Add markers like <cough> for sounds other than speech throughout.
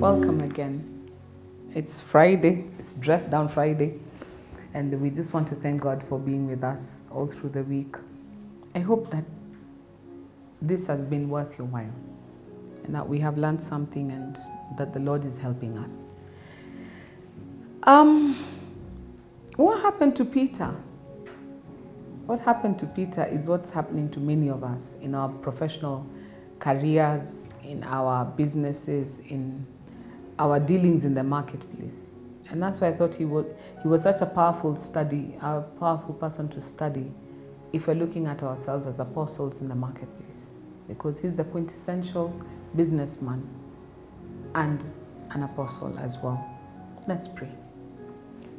Welcome again. It's Friday, it's Dress Down Friday, and we just want to thank God for being with us all through the week. I hope that this has been worth your while and that we have learned something and that the Lord is helping us. Um, what happened to Peter? What happened to Peter is what's happening to many of us in our professional careers, in our businesses, in our dealings in the marketplace. And that's why I thought he was, he was such a powerful study, a powerful person to study if we're looking at ourselves as apostles in the marketplace. Because he's the quintessential businessman and an apostle as well. Let's pray.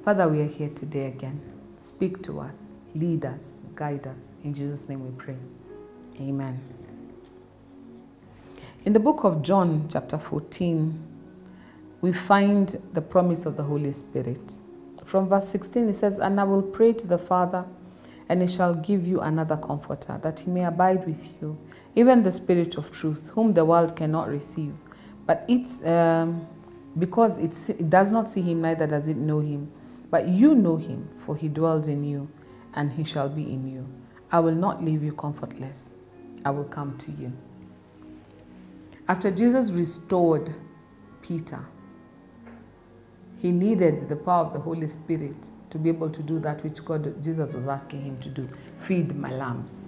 Father, we are here today again. Speak to us, lead us, guide us. In Jesus' name we pray. Amen. In the book of John, chapter 14, we find the promise of the Holy Spirit. From verse 16, it says, And I will pray to the Father, and he shall give you another comforter, that he may abide with you, even the Spirit of truth, whom the world cannot receive. But it's um, because it's, it does not see him, neither does it know him. But you know him, for he dwells in you, and he shall be in you. I will not leave you comfortless. I will come to you. After Jesus restored Peter, he needed the power of the Holy Spirit to be able to do that which God, Jesus was asking him to do feed my lambs.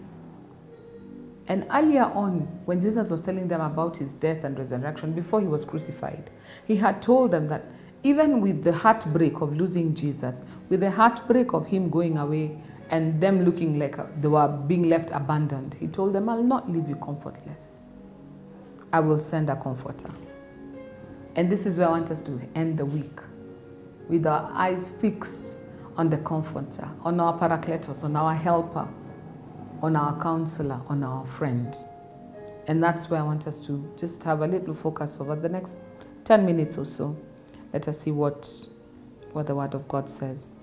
And earlier on, when Jesus was telling them about his death and resurrection, before he was crucified, he had told them that even with the heartbreak of losing Jesus, with the heartbreak of him going away and them looking like they were being left abandoned, he told them, I'll not leave you comfortless. I will send a comforter. And this is where I want us to end the week with our eyes fixed on the comforter, on our paracletos, on our helper, on our counselor, on our friend. And that's where I want us to just have a little focus over the next 10 minutes or so. Let us see what, what the Word of God says.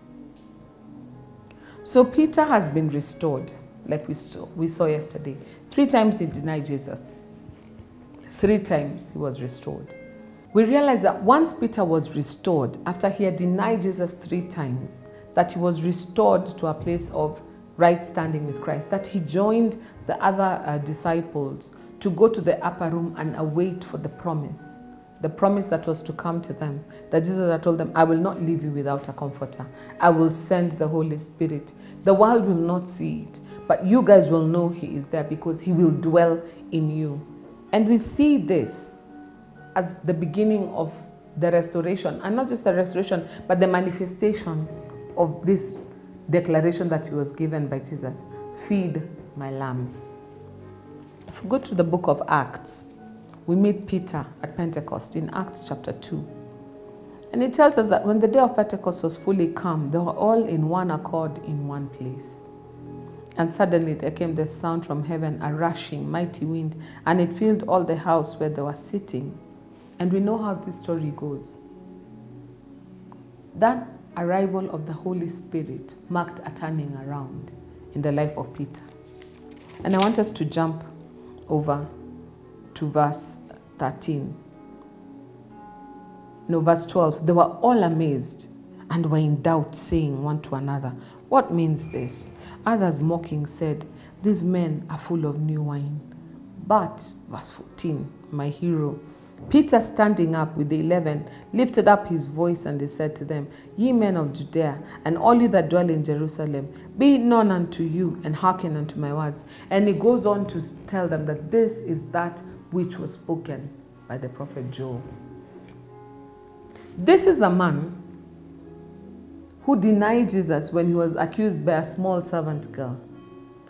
So Peter has been restored, like we, we saw yesterday. Three times he denied Jesus. Three times he was restored. We realize that once Peter was restored, after he had denied Jesus three times, that he was restored to a place of right standing with Christ, that he joined the other uh, disciples to go to the upper room and await for the promise, the promise that was to come to them. That Jesus had told them, I will not leave you without a comforter. I will send the Holy Spirit. The world will not see it, but you guys will know he is there because he will dwell in you. And we see this as the beginning of the restoration, and not just the restoration, but the manifestation of this declaration that he was given by Jesus feed my lambs. If we go to the book of Acts, we meet Peter at Pentecost in Acts chapter 2. And it tells us that when the day of Pentecost was fully come, they were all in one accord in one place. And suddenly there came the sound from heaven, a rushing, mighty wind, and it filled all the house where they were sitting. And we know how this story goes. That arrival of the Holy Spirit marked a turning around in the life of Peter. And I want us to jump over to verse 13. No, verse 12. They were all amazed and were in doubt, saying one to another, What means this? Others mocking said, These men are full of new wine. But, verse 14, my hero, Peter, standing up with the eleven, lifted up his voice and he said to them, Ye men of Judea, and all you that dwell in Jerusalem, be it known unto you, and hearken unto my words. And he goes on to tell them that this is that which was spoken by the prophet Joel. This is a man who denied Jesus when he was accused by a small servant girl.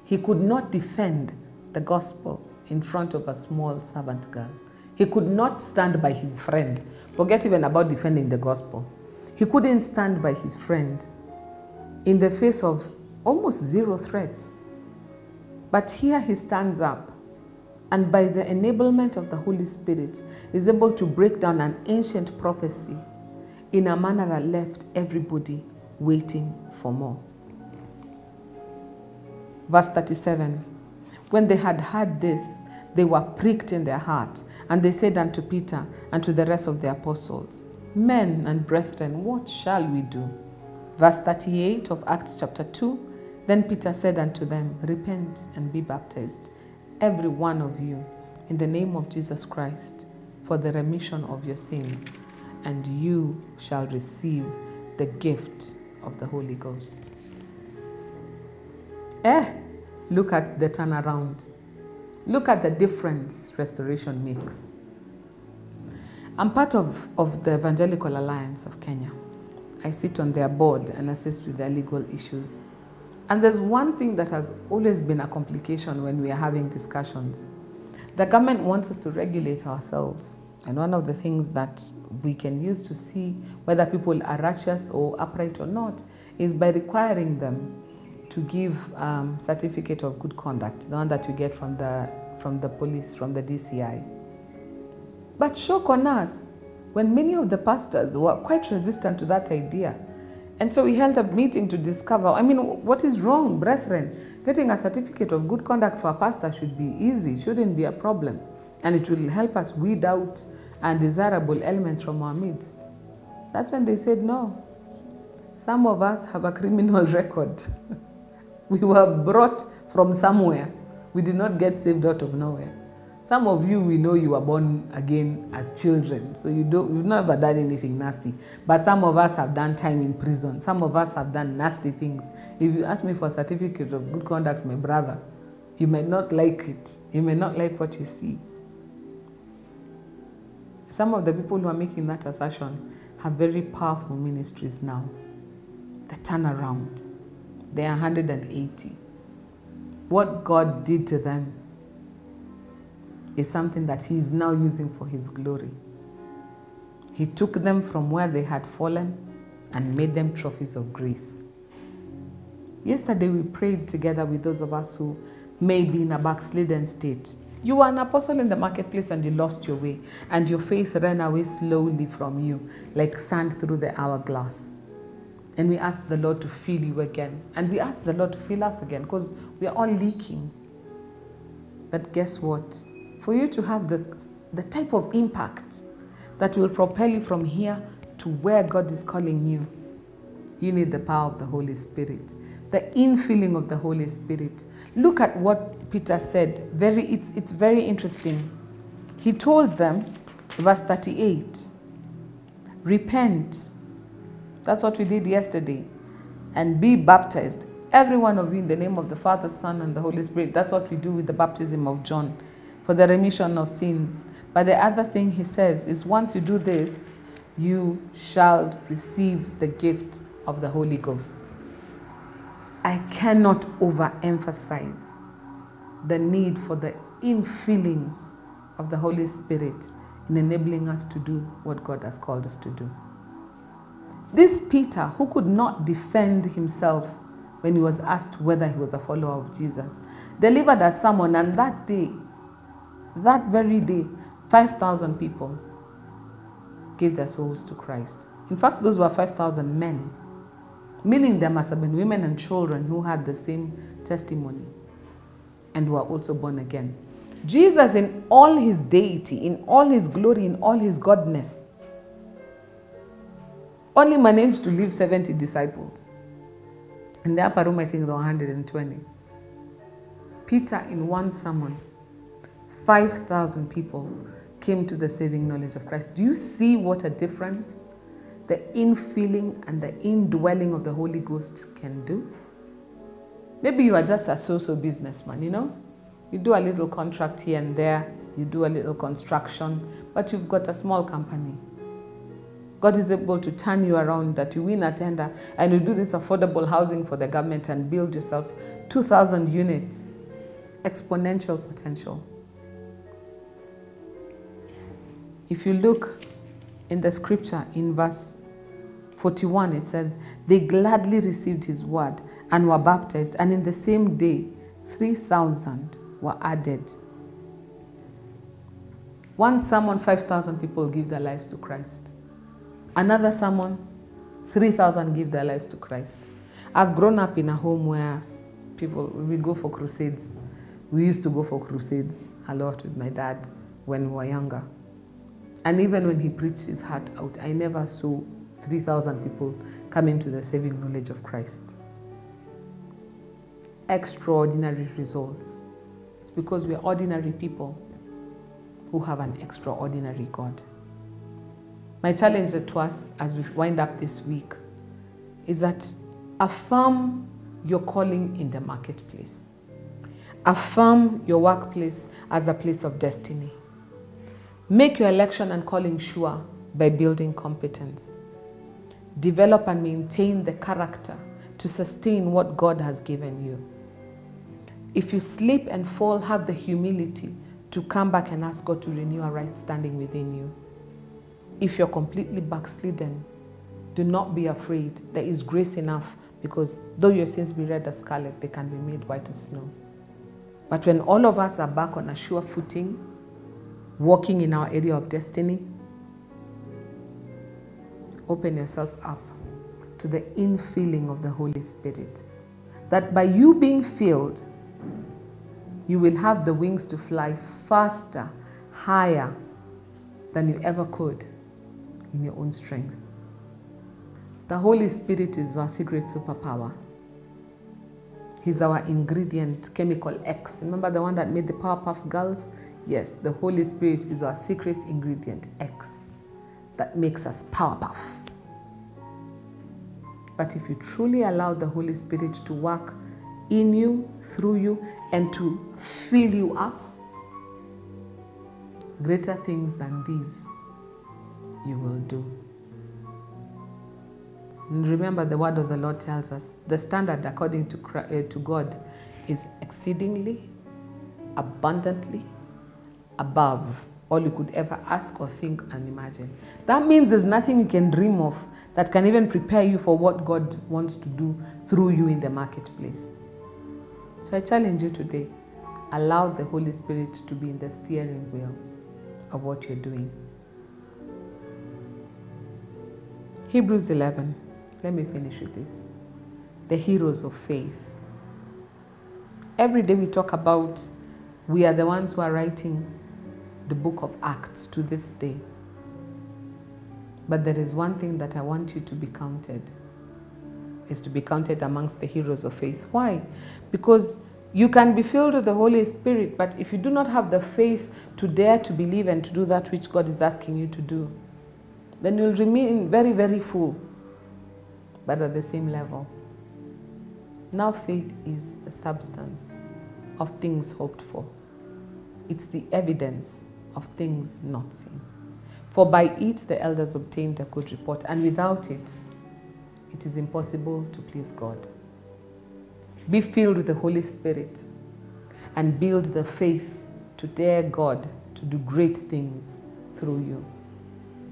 He could not defend the gospel in front of a small servant girl. He could not stand by his friend. Forget even about defending the gospel. He couldn't stand by his friend in the face of almost zero threat. But here he stands up and by the enablement of the Holy Spirit is able to break down an ancient prophecy in a manner that left everybody waiting for more. Verse 37 When they had heard this, they were pricked in their heart And they said unto Peter and to the rest of the apostles, Men and brethren, what shall we do? Verse 38 of Acts chapter 2 Then Peter said unto them, Repent and be baptized, every one of you, in the name of Jesus Christ, for the remission of your sins, and you shall receive the gift of the Holy Ghost. Eh, look at the turnaround. Look at the difference restoration makes. I'm part of, of the Evangelical Alliance of Kenya. I sit on their board and assist with their legal issues. And there's one thing that has always been a complication when we are having discussions. The government wants us to regulate ourselves. And one of the things that we can use to see whether people are righteous or upright or not is by requiring them to give um, certificate of good conduct, the one that you get from the, from the police, from the DCI. But shock on us, when many of the pastors were quite resistant to that idea. And so we held a meeting to discover, I mean, what is wrong, brethren? Getting a certificate of good conduct for a pastor should be easy, shouldn't be a problem. And it will help us weed out undesirable elements from our midst. That's when they said no. Some of us have a criminal <laughs> record. <laughs> We were brought from somewhere. We did not get saved out of nowhere. Some of you, we know you were born again as children, so you don't, you've never done anything nasty. But some of us have done time in prison. Some of us have done nasty things. If you ask me for a certificate of good conduct, my brother, you may not like it. You may not like what you see. Some of the people who are making that assertion have very powerful ministries now. The turnaround. They are 180. What God did to them is something that He is now using for His glory. He took them from where they had fallen and made them trophies of grace. Yesterday, we prayed together with those of us who may be in a backslidden state. You were an apostle in the marketplace and you lost your way, and your faith ran away slowly from you like sand through the hourglass. And we ask the Lord to fill you again. And we ask the Lord to fill us again because we are all leaking. But guess what? For you to have the, the type of impact that will propel you from here to where God is calling you, you need the power of the Holy Spirit, the infilling of the Holy Spirit. Look at what Peter said. Very, it's, it's very interesting. He told them, verse 38, repent that's what we did yesterday. And be baptized, every one of you, in the name of the Father, Son, and the Holy Spirit. That's what we do with the baptism of John for the remission of sins. But the other thing he says is once you do this, you shall receive the gift of the Holy Ghost. I cannot overemphasize the need for the infilling of the Holy Spirit in enabling us to do what God has called us to do. This Peter, who could not defend himself when he was asked whether he was a follower of Jesus, delivered a sermon, and that day, that very day, 5,000 people gave their souls to Christ. In fact, those were 5,000 men, meaning there must have been women and children who had the same testimony and were also born again. Jesus, in all his deity, in all his glory, in all his godness, only managed to leave 70 disciples. In the upper room, I think there were 120. Peter, in one sermon, 5,000 people came to the saving knowledge of Christ. Do you see what a difference the infilling and the indwelling of the Holy Ghost can do? Maybe you are just a so-so businessman, you know? You do a little contract here and there, you do a little construction, but you've got a small company. God is able to turn you around, that you win a tender and you do this affordable housing for the government and build yourself 2,000 units. Exponential potential. If you look in the scripture in verse 41, it says, They gladly received his word and were baptized, and in the same day, 3,000 were added. One sermon, 5,000 people give their lives to Christ. Another sermon, 3,000 give their lives to Christ. I've grown up in a home where people, we go for crusades. We used to go for crusades a lot with my dad when we were younger. And even when he preached his heart out, I never saw 3,000 people come into the saving knowledge of Christ. Extraordinary results. It's because we're ordinary people who have an extraordinary God. My challenge to us as we wind up this week is that affirm your calling in the marketplace. Affirm your workplace as a place of destiny. Make your election and calling sure by building competence. Develop and maintain the character to sustain what God has given you. If you slip and fall, have the humility to come back and ask God to renew a right standing within you. If you're completely backslidden, do not be afraid. There is grace enough because though your sins be red as scarlet, they can be made white as snow. But when all of us are back on a sure footing, walking in our area of destiny, open yourself up to the infilling of the Holy Spirit. That by you being filled, you will have the wings to fly faster, higher than you ever could in your own strength. The Holy Spirit is our secret superpower. He's our ingredient, chemical X. Remember the one that made the Powerpuff Girls? Yes, the Holy Spirit is our secret ingredient, X, that makes us Powerpuff. But if you truly allow the Holy Spirit to work in you, through you, and to fill you up, greater things than these you will do. And remember, the word of the Lord tells us the standard according to, uh, to God is exceedingly, abundantly, above all you could ever ask or think and imagine. That means there's nothing you can dream of that can even prepare you for what God wants to do through you in the marketplace. So I challenge you today allow the Holy Spirit to be in the steering wheel of what you're doing. Hebrews 11. Let me finish with this. The heroes of faith. Every day we talk about we are the ones who are writing the book of Acts to this day. But there is one thing that I want you to be counted is to be counted amongst the heroes of faith. Why? Because you can be filled with the Holy Spirit, but if you do not have the faith to dare to believe and to do that which God is asking you to do, then you'll remain very, very full, but at the same level. Now, faith is the substance of things hoped for, it's the evidence of things not seen. For by it the elders obtained a good report, and without it, it is impossible to please God. Be filled with the Holy Spirit and build the faith to dare God to do great things through you.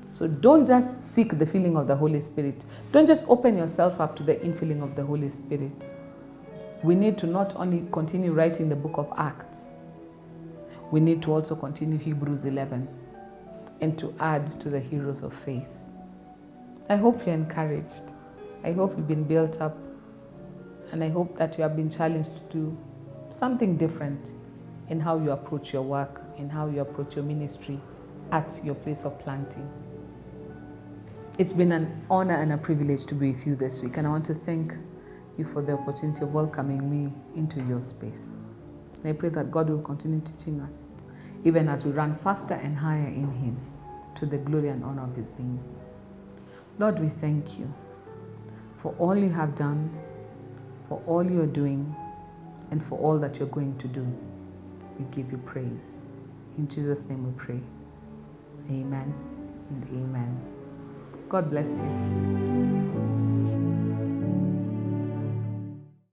So don't just seek the filling of the Holy Spirit. Don't just open yourself up to the infilling of the Holy Spirit. We need to not only continue writing the book of Acts, we need to also continue Hebrews 11 and to add to the heroes of faith. I hope you're encouraged. I hope you've been built up. And I hope that you have been challenged to do something different in how you approach your work, in how you approach your ministry at your place of planting. It's been an honor and a privilege to be with you this week, and I want to thank you for the opportunity of welcoming me into your space. I pray that God will continue teaching us, even as we run faster and higher in Him, to the glory and honor of His name. Lord, we thank you for all you have done, for all you're doing, and for all that you're going to do. We give you praise. In Jesus' name we pray. Amen and amen. God bless you.